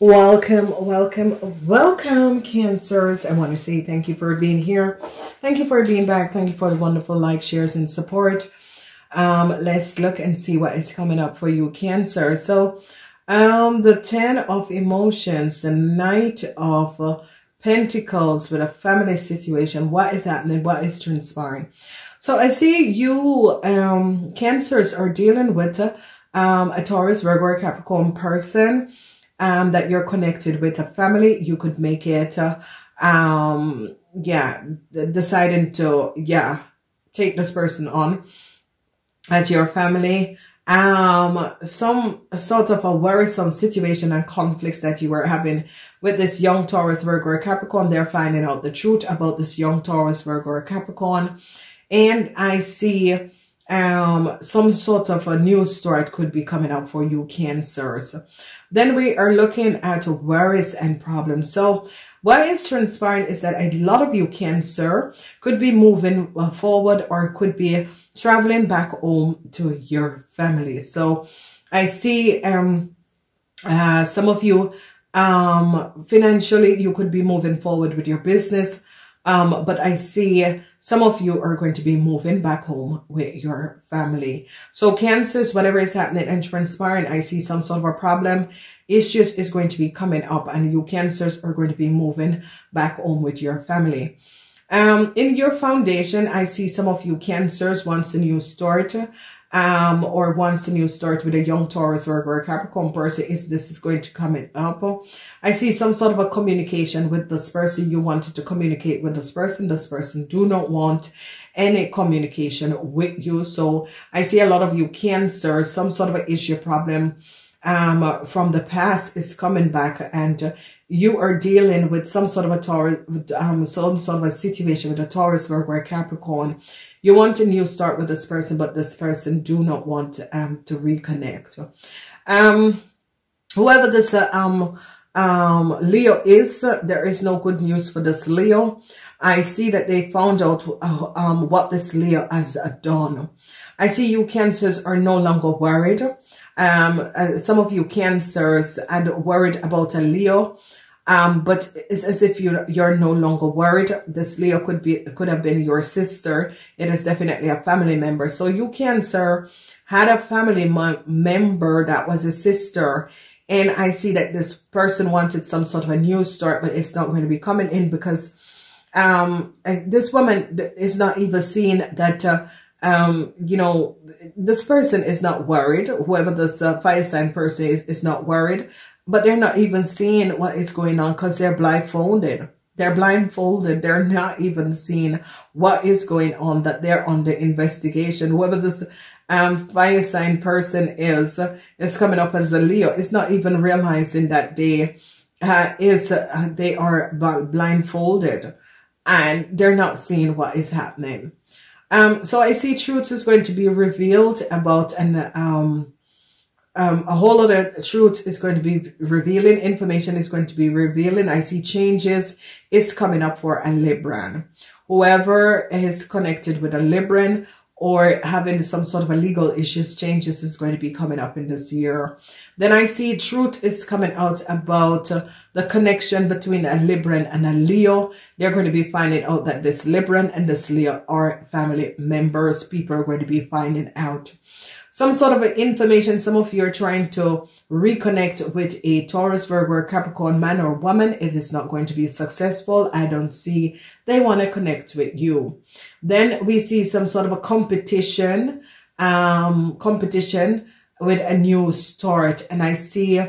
Welcome, welcome, welcome, Cancers. I want to say thank you for being here. Thank you for being back. Thank you for the wonderful like, shares, and support. Um, let's look and see what is coming up for you, Cancer. So, um, the Ten of Emotions, the Knight of uh, Pentacles with a family situation. What is happening? What is transpiring? So, I see you, um, Cancers are dealing with uh, um, a Taurus, Virgo, Capricorn person um, that you're connected with a family, you could make it, uh, um, yeah, deciding to, yeah, take this person on as your family. Um, some sort of a worrisome situation and conflicts that you were having with this young Taurus, Virgo, or Capricorn. They're finding out the truth about this young Taurus, Virgo, or Capricorn. And I see um, some sort of a new start could be coming up for you, Cancers. Then we are looking at worries and problems. So what is transpiring is that a lot of you Cancer could be moving uh, forward or could be traveling back home to your family. So I see um, uh, some of you um, financially, you could be moving forward with your business. Um, but I see some of you are going to be moving back home with your family. So cancers, whatever is happening and transpiring, I see some sort of a problem. Issues is going to be coming up and you cancers are going to be moving back home with your family. Um, in your foundation, I see some of you cancers wants a new start um, or once a new start with a young Taurus or a Capricorn person, is this is going to come up. I see some sort of a communication with this person. You wanted to communicate with this person. This person do not want any communication with you. So I see a lot of you Cancer, some sort of an issue problem um, from the past is coming back and you are dealing with some sort of a Taurus, um, some sort of a situation with a Taurus, Virgo, or Capricorn you want a new start with this person, but this person do not want um, to reconnect. Um, whoever this uh, um, um, Leo is, uh, there is no good news for this Leo. I see that they found out uh, um, what this Leo has done. I see you cancers are no longer worried. Um, uh, some of you cancers are worried about a Leo um, but it's as if you're, you're no longer worried. This Leo could be, could have been your sister. It is definitely a family member. So you Cancer had a family member that was a sister. And I see that this person wanted some sort of a new start, but it's not going to be coming in because, um, this woman is not even seeing that, uh, um, you know, this person is not worried. Whoever this uh, fire sign person is, is not worried but they're not even seeing what is going on because they're blindfolded. They're blindfolded. They're not even seeing what is going on, that they're under investigation. Whether this um, fire sign person is, is coming up as a Leo, It's not even realizing that they uh, is uh, they are blindfolded and they're not seeing what is happening. Um, so I see truth is going to be revealed about an um, um, a whole lot of truth is going to be revealing. Information is going to be revealing. I see changes is coming up for a Libran. Whoever is connected with a Libran or having some sort of a legal issues, changes is going to be coming up in this year. Then I see truth is coming out about the connection between a Libran and a Leo. They're going to be finding out that this Libran and this Leo are family members. People are going to be finding out some sort of information. Some of you are trying to reconnect with a Taurus, Virgo, Capricorn man or woman. It is not going to be successful. I don't see they want to connect with you. Then we see some sort of a competition, um, competition with a new start. And I see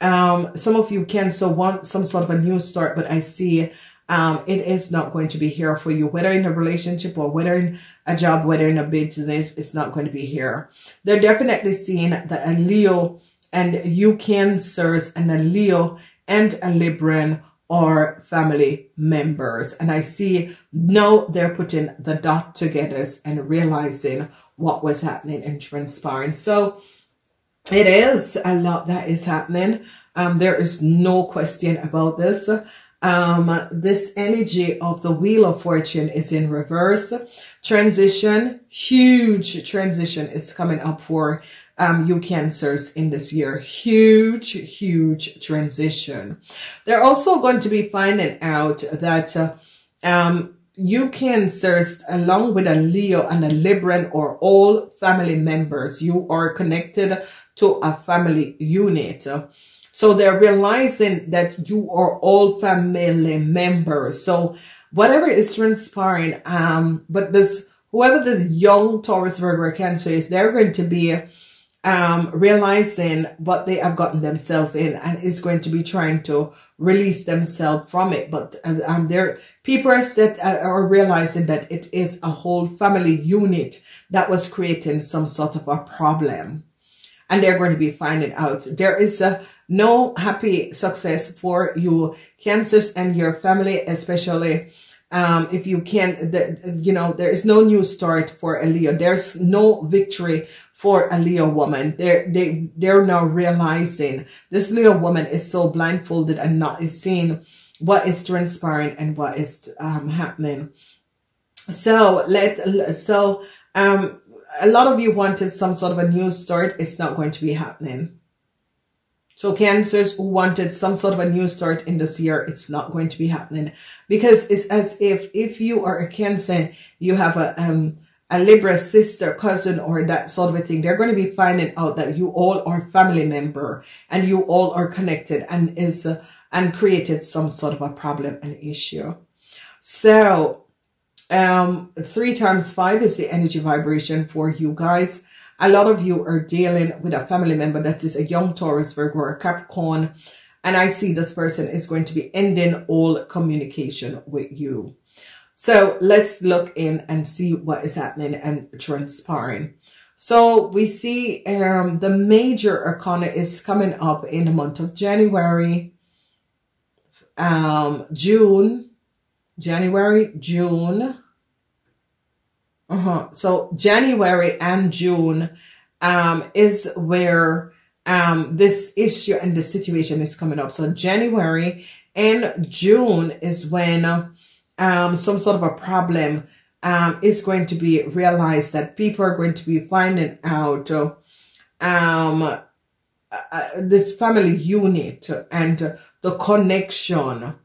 um, some of you can so want some sort of a new start, but I see um, it is not going to be here for you, whether in a relationship or whether in a job, whether in a business, it's not going to be here. They're definitely seeing that a Leo and you Cancers and a Leo and a Libran are family members. And I see now they're putting the dot together and realizing what was happening and transpiring. So it is a lot that is happening. Um, there is no question about this. Um, this energy of the Wheel of Fortune is in reverse. Transition, huge transition is coming up for um, you cancers in this year. Huge, huge transition. They're also going to be finding out that uh, um, you cancers along with a Leo and a Libran or all family members, you are connected to a family unit. So they're realizing that you are all family members. So whatever is transpiring, um, but this, whoever this young Taurus Virgo Cancer is, they're going to be um, realizing what they have gotten themselves in and is going to be trying to release themselves from it. But um, there, people are, set, uh, are realizing that it is a whole family unit that was creating some sort of a problem. And they're going to be finding out. There is a, no happy success for you, cancers and your family, especially um, if you can't, you know, there is no new start for a Leo. There's no victory for a Leo woman. They're, they, they're now realizing this Leo woman is so blindfolded and not is seeing what is transpiring and what is um, happening. So let, so, um, a lot of you wanted some sort of a new start. It's not going to be happening. So cancers who wanted some sort of a new start in this year, it's not going to be happening because it's as if, if you are a cancer, you have a, um, a Libra sister, cousin, or that sort of a thing. They're going to be finding out that you all are family member and you all are connected and is, uh, and created some sort of a problem and issue. So, um, three times five is the energy vibration for you guys. A lot of you are dealing with a family member that is a young Taurus, Virgo, or Capricorn. And I see this person is going to be ending all communication with you. So let's look in and see what is happening and transpiring. So we see um, the major arcana is coming up in the month of January, um, June, January, June, uh-huh. So January and June um, is where um, this issue and the situation is coming up. So January and June is when um, some sort of a problem um, is going to be realized that people are going to be finding out um, uh, uh this family unit and the connection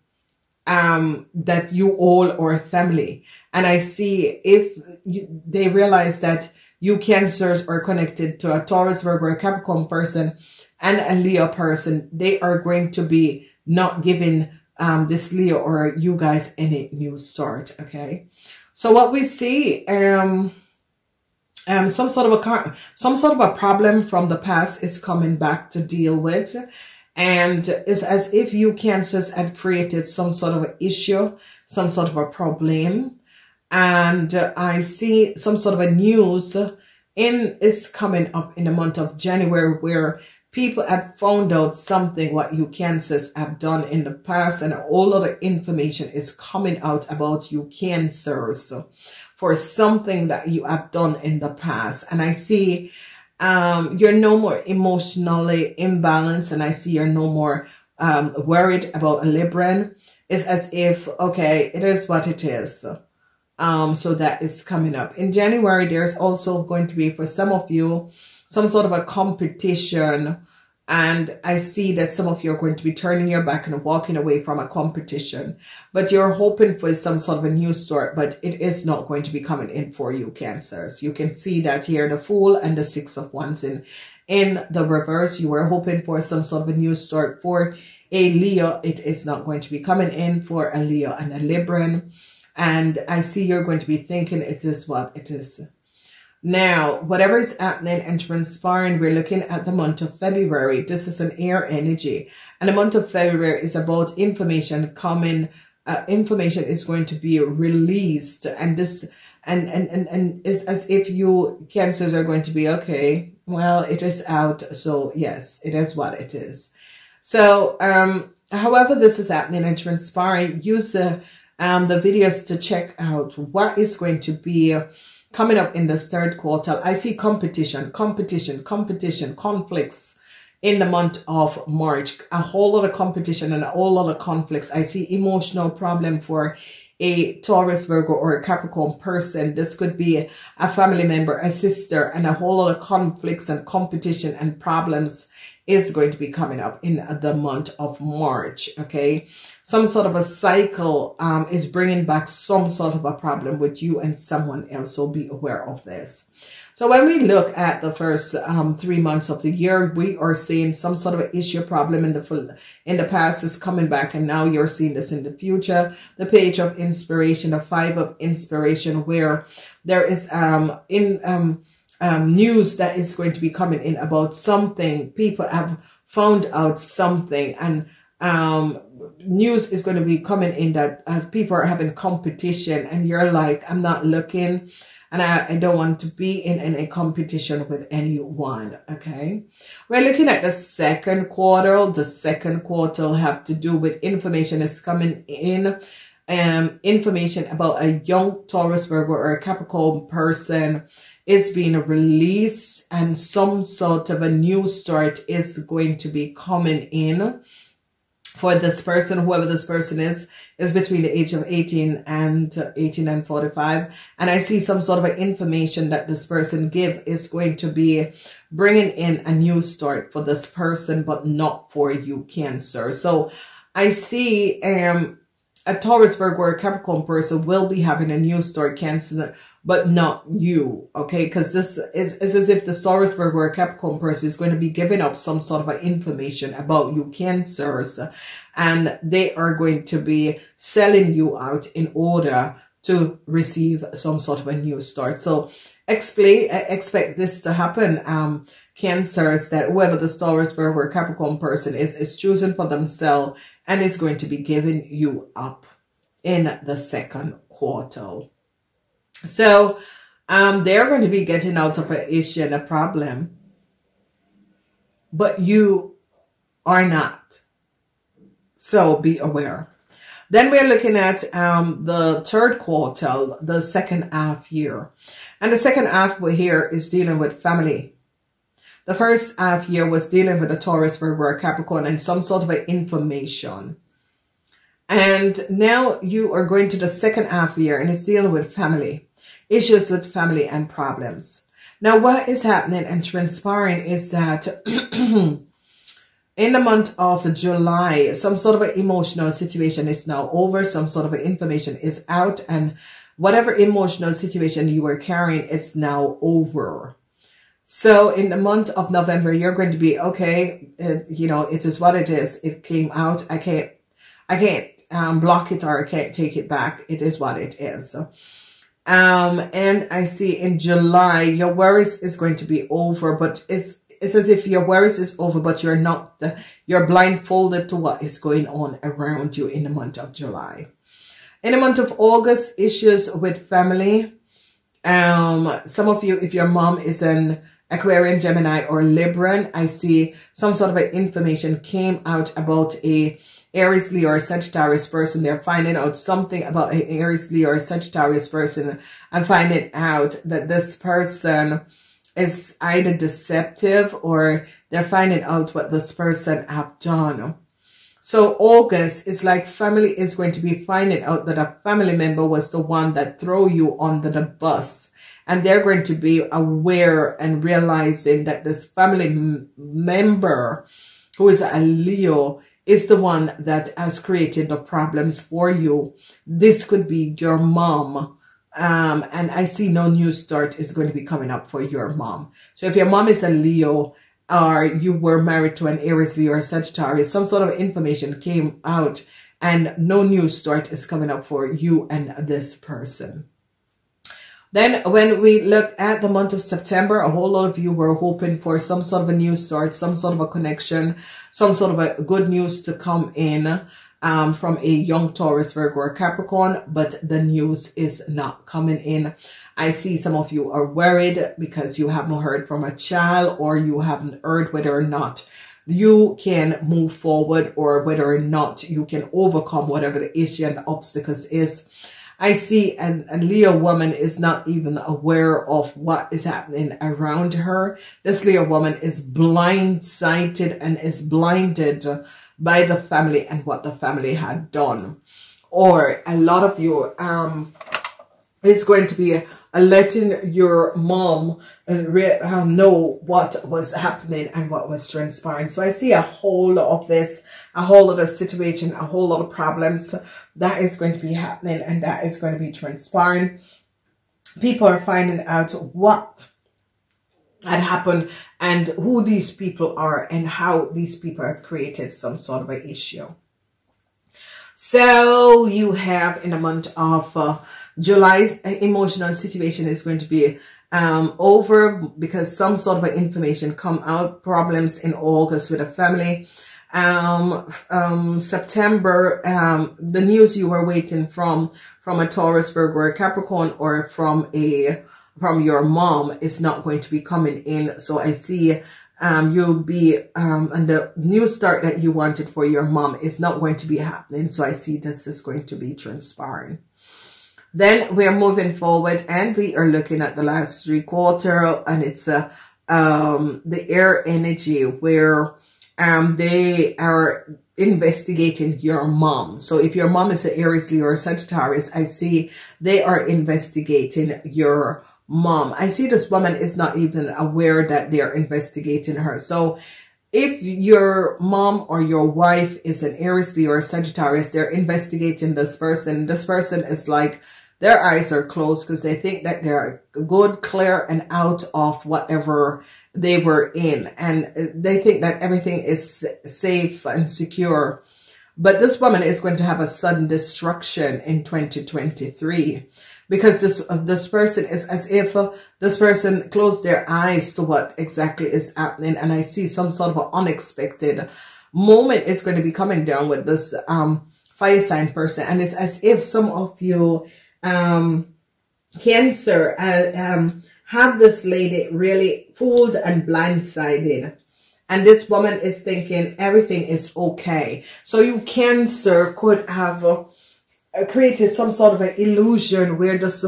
um, that you all are a family. And I see if you, they realize that you cancers are connected to a Taurus, Virgo, or Capricorn person and a Leo person, they are going to be not giving um, this Leo or you guys any new start. Okay. So what we see, um, um, some sort of a, some sort of a problem from the past is coming back to deal with. And it's as if you cancers had created some sort of an issue, some sort of a problem. And I see some sort of a news in is coming up in the month of January where people have found out something what you cancers have done in the past and a whole lot of information is coming out about you cancers for something that you have done in the past. And I see um, you're no more emotionally imbalanced and I see you're no more um, worried about a Libran. It's as if, okay, it is what it is. Um, so that is coming up. In January, there's also going to be, for some of you, some sort of a competition and I see that some of you are going to be turning your back and walking away from a competition, but you're hoping for some sort of a new start, but it is not going to be coming in for you, cancers. You can see that here, the fool and the six of wands in, in the reverse. You were hoping for some sort of a new start for a Leo. It is not going to be coming in for a Leo and a Libran. And I see you're going to be thinking it is what it is now, whatever is happening and transpiring, we're looking at the month of February. This is an air energy. And the month of February is about information coming, uh, information is going to be released. And this, and, and, and, and it's as if you cancers are going to be, okay, well, it is out. So yes, it is what it is. So, um, however this is happening and transpiring, use the, um, the videos to check out what is going to be coming up in this third quarter, I see competition, competition, competition, conflicts in the month of March. A whole lot of competition and a whole lot of conflicts. I see emotional problem for a Taurus, Virgo, or a Capricorn person. This could be a family member, a sister, and a whole lot of conflicts and competition and problems is going to be coming up in the month of March. Okay. Some sort of a cycle um, is bringing back some sort of a problem with you and someone else. So be aware of this. So when we look at the first um, three months of the year, we are seeing some sort of an issue problem in the full in the past is coming back, and now you're seeing this in the future. The page of inspiration, the five of inspiration, where there is um in um um news that is going to be coming in about something. People have found out something, and um news is going to be coming in that uh, people are having competition, and you're like, I'm not looking and I, I don't want to be in any competition with anyone. Okay. We're looking at the second quarter. The second quarter have to do with information is coming in. Um, information about a young Taurus, Virgo, or a Capricorn person is being released and some sort of a new start is going to be coming in for this person, whoever this person is, is between the age of 18 and 18 and 45. And I see some sort of information that this person give is going to be bringing in a new start for this person, but not for you, Cancer. So I see um, a Taurus, Virgo, or Capricorn person will be having a new start, Cancer, but not you, okay? Because this is, is as if the Taurus, Virgo, or Capricorn person is going to be giving up some sort of information about you, Cancers, and they are going to be selling you out in order to receive some sort of a new start. So explain, expect this to happen. Um, cancers that whoever the Taurus, Virgo, or Capricorn person is, is choosing for themselves and is going to be giving you up in the second quarter. So um, they're going to be getting out of an issue and a problem, but you are not. So be aware. Then we're looking at um, the third quarter, the second half year. And the second half here is dealing with family. The first half year was dealing with a Taurus, Virgo, Capricorn, and some sort of information. And now you are going to the second half year and it's dealing with family issues with family and problems. Now, what is happening and transpiring is that in the month of July, some sort of an emotional situation is now over. Some sort of information is out and whatever emotional situation you were carrying, it's now over. So in the month of November, you're going to be, okay, it, you know, it is what it is. It came out. I can't, I can't um, block it or I can't take it back. It is what it is. So, um, and I see in July, your worries is going to be over, but it's, it's as if your worries is over, but you're not, the, you're blindfolded to what is going on around you in the month of July. In the month of August, issues with family. Um, some of you, if your mom is an Aquarian, Gemini, or Libran, I see some sort of information came out about a Aries, Leo, or Sagittarius person. They're finding out something about an Aries, Leo, or Sagittarius person and finding out that this person is either deceptive or they're finding out what this person have done. So August is like family is going to be finding out that a family member was the one that throw you under the bus. And they're going to be aware and realizing that this family member who is a Leo is the one that has created the problems for you. This could be your mom. Um, and I see no new start is going to be coming up for your mom. So if your mom is a Leo or you were married to an Aries, Leo or Sagittarius, some sort of information came out and no new start is coming up for you and this person. Then when we look at the month of September, a whole lot of you were hoping for some sort of a new start, some sort of a connection, some sort of a good news to come in um, from a young Taurus, Virgo, or Capricorn, but the news is not coming in. I see some of you are worried because you haven't heard from a child or you haven't heard whether or not you can move forward or whether or not you can overcome whatever the issue and the obstacles is. I see a, a Leo woman is not even aware of what is happening around her. This Leo woman is blindsided and is blinded by the family and what the family had done. Or a lot of you, um, is going to be letting your mom uh, know what was happening and what was transpiring. So I see a whole lot of this, a whole lot of situation, a whole lot of problems that is going to be happening and that is going to be transpiring. People are finding out what had happened and who these people are and how these people have created some sort of an issue. So you have in the month of uh, July's emotional situation is going to be um, over because some sort of information come out, problems in August with a family. Um, um, September, um, the news you were waiting from, from a Taurus, Virgo, or Capricorn, or from a, from your mom is not going to be coming in. So I see um, you'll be, um, and the new start that you wanted for your mom is not going to be happening. So I see this is going to be transpiring. Then we are moving forward and we are looking at the last three quarter and it's uh, um, the air energy where um, they are investigating your mom. So if your mom is an Aries, Leo, or Sagittarius, I see they are investigating your mom. I see this woman is not even aware that they're investigating her. So if your mom or your wife is an Aries, Leo, or Sagittarius, they're investigating this person. This person is like, their eyes are closed because they think that they're good, clear, and out of whatever they were in. And they think that everything is safe and secure. But this woman is going to have a sudden destruction in 2023 because this uh, this person is as if uh, this person closed their eyes to what exactly is happening. And I see some sort of an unexpected moment is going to be coming down with this um, fire sign person. And it's as if some of you um, Cancer uh, um, have this lady really fooled and blindsided. And this woman is thinking everything is okay. So you Cancer could have uh, created some sort of an illusion where this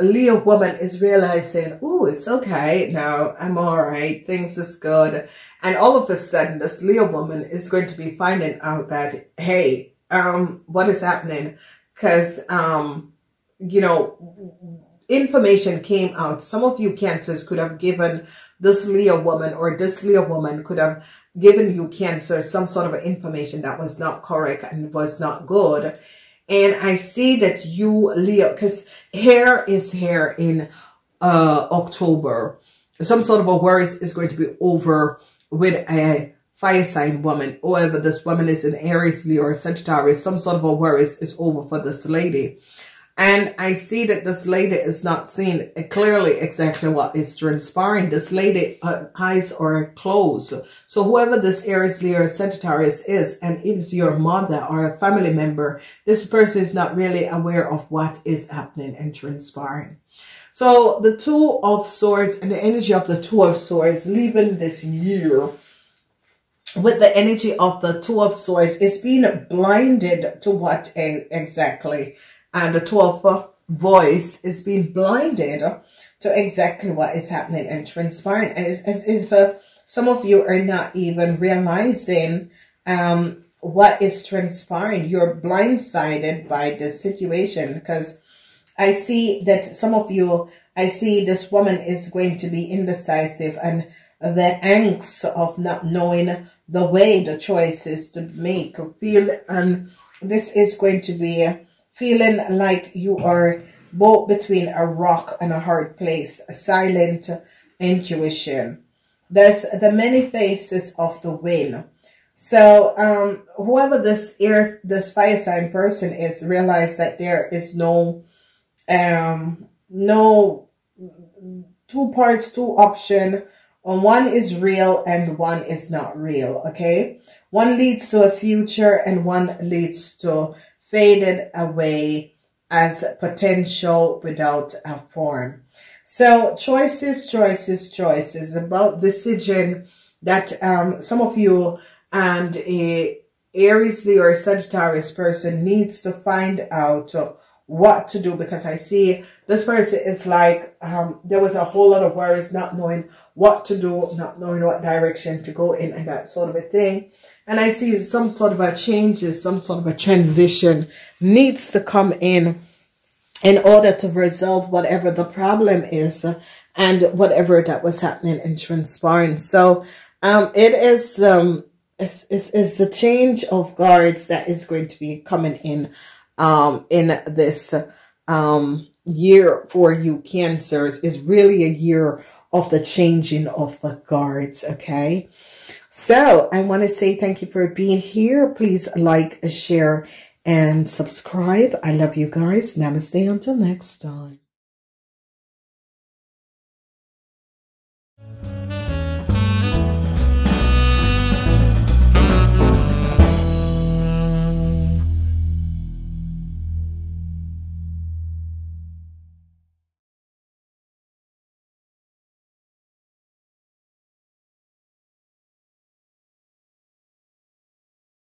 Leo woman is realizing, oh, it's okay now. I'm all right. Things is good. And all of a sudden, this Leo woman is going to be finding out that, hey, um, what is happening? Because, um, you know, information came out. Some of you cancers could have given this Leo woman or this Leo woman could have given you cancer some sort of information that was not correct and was not good. And I see that you, Leo, because hair is hair in uh, October. Some sort of a worries is going to be over with a fire sign woman. However, this woman is an Aries, Leo, or Sagittarius. Some sort of a worries is over for this lady. And I see that this lady is not seeing clearly exactly what is transpiring. This lady uh, eyes are closed. So whoever this Aries, Leo, Sagittarius is, and is your mother or a family member, this person is not really aware of what is happening and transpiring. So the Two of Swords and the energy of the Two of Swords leaving this year with the energy of the Two of Swords is being blinded to what exactly? And the 12th voice is being blinded to exactly what is happening and transpiring. And it's as if uh, some of you are not even realizing um, what is transpiring. You're blindsided by the situation because I see that some of you, I see this woman is going to be indecisive and the angst of not knowing the way, the choices to make, feel, and this is going to be feeling like you are both between a rock and a hard place, a silent intuition. There's the many faces of the wind. So um, whoever this air, this fire sign person is, realize that there is no, um, no two parts, two option. One is real and one is not real. Okay, one leads to a future and one leads to faded away as potential without a form. So choices, choices, choices about decision that um, some of you and a Aries, Leo, or Sagittarius person needs to find out what to do because I see this person is like, um, there was a whole lot of worries, not knowing what to do, not knowing what direction to go in and that sort of a thing. And I see some sort of a changes, some sort of a transition needs to come in in order to resolve whatever the problem is and whatever that was happening and transpiring. So, um, it is, um, it's, it's, it's the change of guards that is going to be coming in um, in this um, year for you cancers is really a year of the changing of the guards. Okay. So I want to say thank you for being here. Please like, share, and subscribe. I love you guys. Namaste until next time.